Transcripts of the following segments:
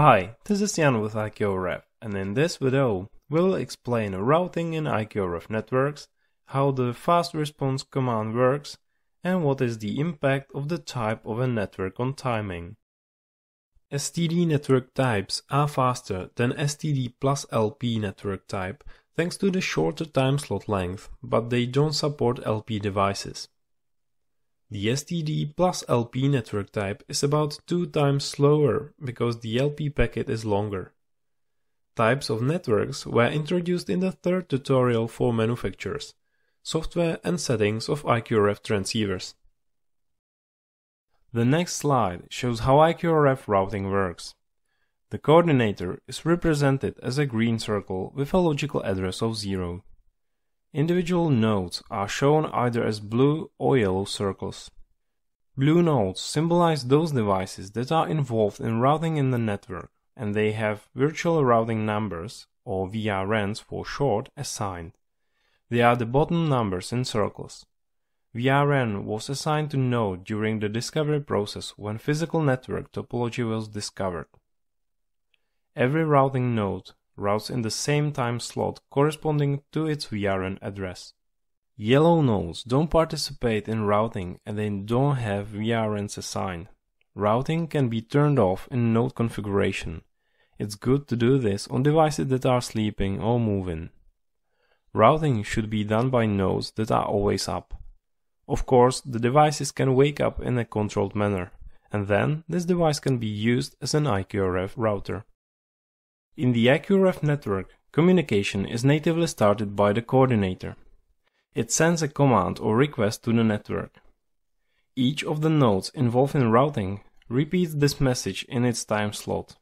Hi, this is Jan with IQRF, and in this video we'll explain routing in IQRF networks, how the fast response command works, and what is the impact of the type of a network on timing. STD network types are faster than STD plus LP network type thanks to the shorter time slot length, but they don't support LP devices. The STD plus LP network type is about two times slower because the LP packet is longer. Types of networks were introduced in the third tutorial for manufacturers, software and settings of IQRF transceivers. The next slide shows how IQRF routing works. The coordinator is represented as a green circle with a logical address of 0. Individual nodes are shown either as blue or yellow circles. Blue nodes symbolize those devices that are involved in routing in the network, and they have virtual routing numbers, or VRNs for short, assigned. They are the bottom numbers in circles. VRN was assigned to node during the discovery process when physical network topology was discovered. Every routing node routes in the same time slot corresponding to its VRN address. Yellow nodes don't participate in routing and they don't have VRNs assigned. Routing can be turned off in node configuration. It's good to do this on devices that are sleeping or moving. Routing should be done by nodes that are always up. Of course, the devices can wake up in a controlled manner, and then this device can be used as an IQRF router. In the IQRF network, communication is natively started by the coordinator. It sends a command or request to the network. Each of the nodes involved in routing repeats this message in its time slot.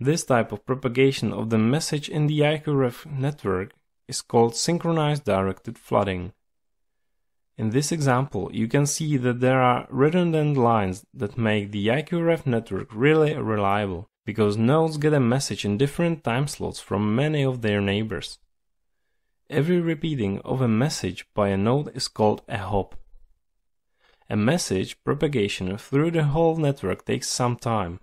This type of propagation of the message in the IQRF network is called synchronized directed flooding. In this example, you can see that there are redundant lines that make the IQRF network really reliable because nodes get a message in different time slots from many of their neighbors. Every repeating of a message by a node is called a hop. A message propagation through the whole network takes some time.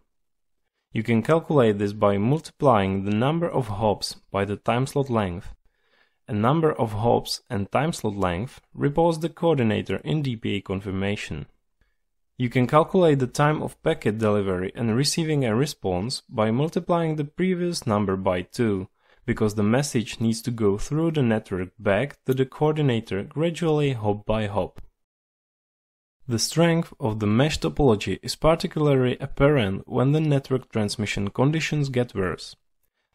You can calculate this by multiplying the number of hops by the time slot length. A number of hops and time slot length repose the coordinator in DPA confirmation. You can calculate the time of packet delivery and receiving a response by multiplying the previous number by 2, because the message needs to go through the network back to the coordinator gradually hop by hop. The strength of the mesh topology is particularly apparent when the network transmission conditions get worse.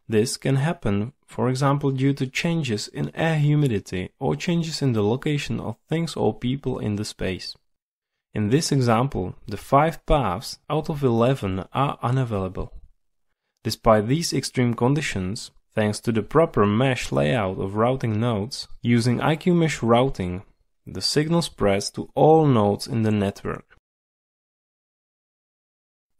This can happen, for example, due to changes in air humidity or changes in the location of things or people in the space. In this example, the 5 paths out of 11 are unavailable. Despite these extreme conditions, thanks to the proper mesh layout of routing nodes, using IQMESH routing, the signal spreads to all nodes in the network.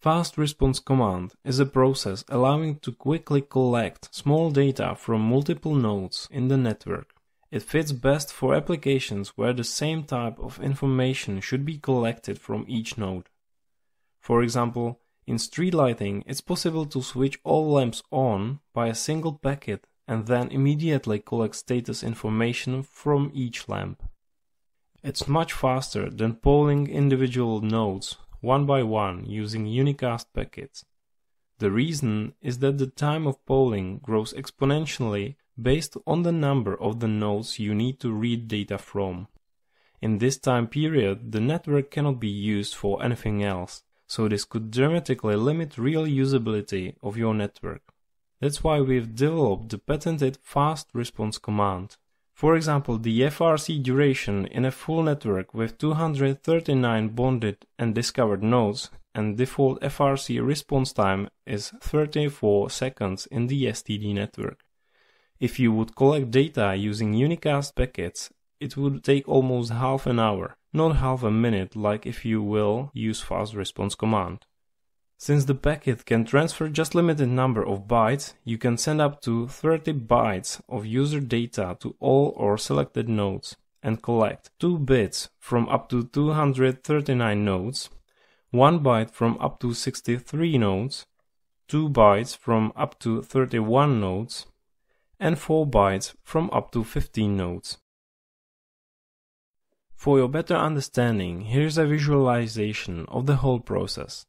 Fast response command is a process allowing to quickly collect small data from multiple nodes in the network. It fits best for applications where the same type of information should be collected from each node. For example, in street lighting, it's possible to switch all lamps on by a single packet and then immediately collect status information from each lamp. It's much faster than polling individual nodes one by one using unicast packets. The reason is that the time of polling grows exponentially based on the number of the nodes you need to read data from. In this time period, the network cannot be used for anything else, so this could dramatically limit real usability of your network. That's why we've developed the patented fast response command. For example, the FRC duration in a full network with 239 bonded and discovered nodes and default FRC response time is 34 seconds in the STD network. If you would collect data using unicast packets, it would take almost half an hour, not half a minute like if you will use fast response command. Since the packet can transfer just limited number of bytes, you can send up to 30 bytes of user data to all or selected nodes and collect 2 bits from up to 239 nodes, 1 byte from up to 63 nodes, 2 bytes from up to 31 nodes, and 4 bytes from up to 15 nodes. For your better understanding, here's a visualization of the whole process.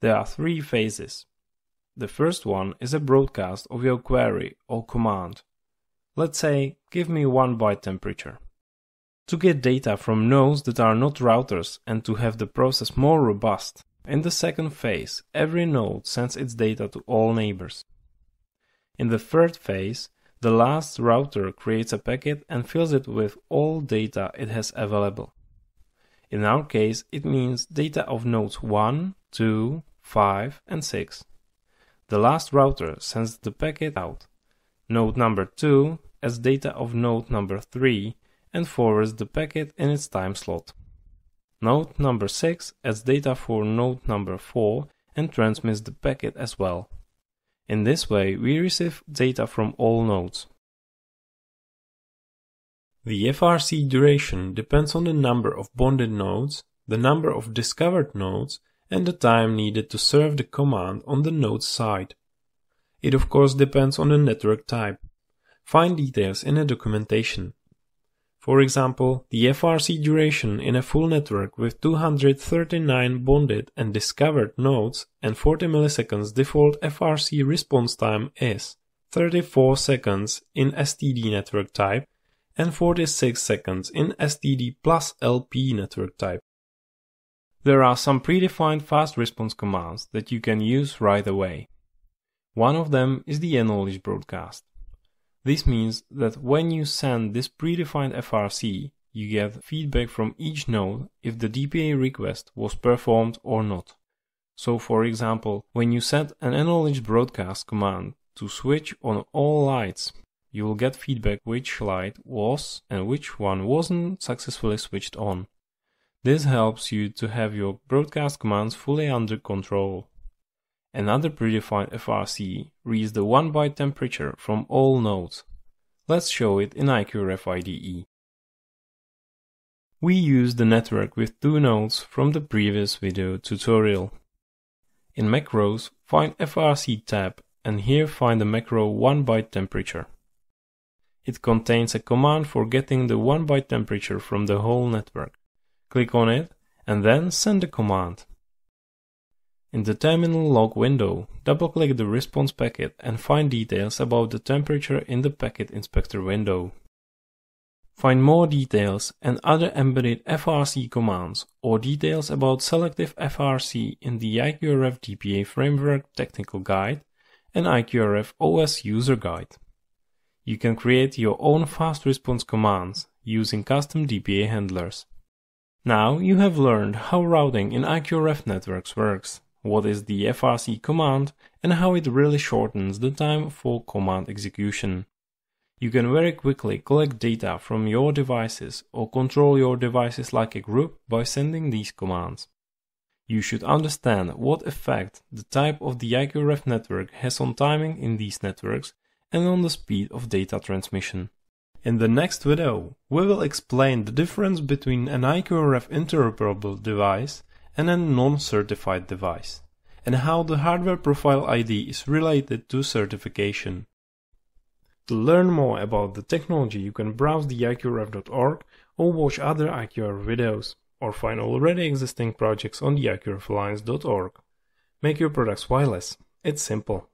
There are three phases. The first one is a broadcast of your query or command. Let's say, give me 1 byte temperature. To get data from nodes that are not routers and to have the process more robust, in the second phase, every node sends its data to all neighbors. In the third phase, the last router creates a packet and fills it with all data it has available. In our case, it means data of nodes 1, 2, 5, and 6. The last router sends the packet out. Node number 2 as data of node number 3 and forwards the packet in its time slot. Node number 6 adds data for node number 4 and transmits the packet as well. In this way, we receive data from all nodes. The FRC duration depends on the number of bonded nodes, the number of discovered nodes, and the time needed to serve the command on the node side. It of course depends on the network type. Find details in the documentation. For example, the FRC duration in a full network with 239 bonded and discovered nodes and 40 milliseconds default FRC response time is 34 seconds in STD network type and 46 seconds in STD plus LP network type. There are some predefined fast response commands that you can use right away. One of them is the acknowledge broadcast. This means that when you send this predefined FRC, you get feedback from each node if the DPA request was performed or not. So for example, when you set an acknowledge broadcast command to switch on all lights, you will get feedback which light was and which one wasn't successfully switched on. This helps you to have your broadcast commands fully under control. Another predefined FRC reads the 1 byte temperature from all nodes. Let's show it in IQRF IDE. We use the network with two nodes from the previous video tutorial. In macros, find FRC tab and here find the macro 1 byte temperature. It contains a command for getting the 1 byte temperature from the whole network. Click on it and then send the command. In the terminal log window, double-click the response packet and find details about the temperature in the packet inspector window. Find more details and other embedded FRC commands or details about selective FRC in the IQRF DPA Framework Technical Guide and IQRF OS User Guide. You can create your own fast response commands using custom DPA handlers. Now you have learned how routing in IQRF networks works what is the FRC command, and how it really shortens the time for command execution. You can very quickly collect data from your devices or control your devices like a group by sending these commands. You should understand what effect the type of the IQRF network has on timing in these networks and on the speed of data transmission. In the next video, we will explain the difference between an IQRF interoperable device and a non-certified device, and how the hardware profile ID is related to certification. To learn more about the technology, you can browse the IQRF.org or watch other IQRF videos, or find already existing projects on the IQRFalliance.org. Make your products wireless. It's simple.